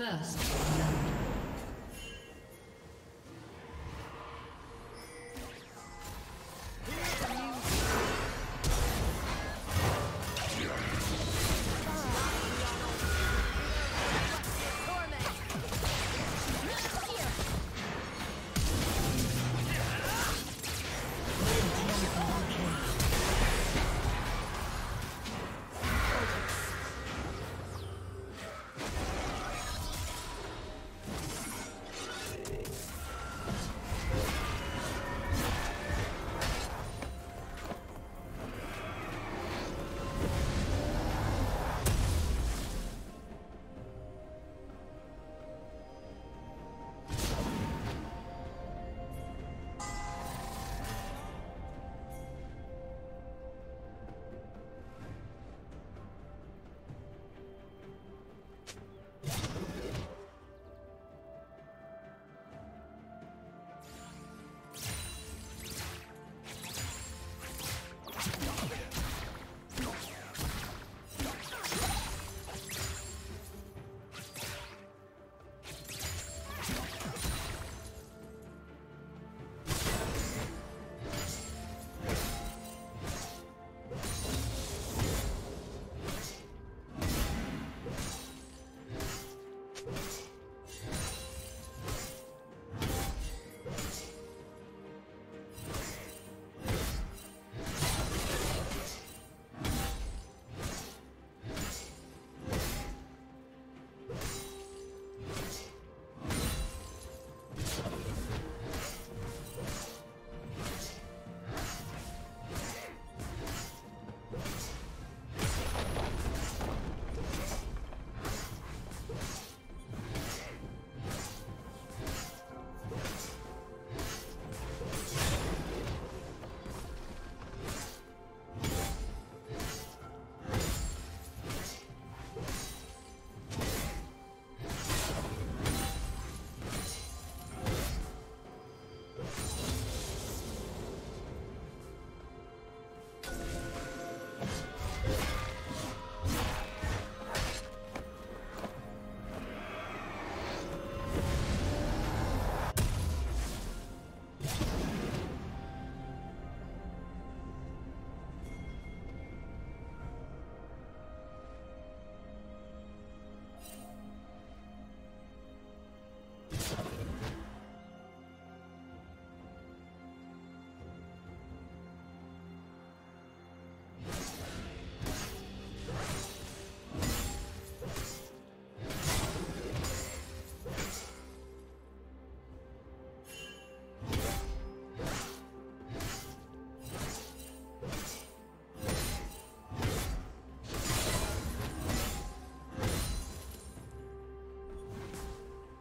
First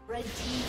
Red team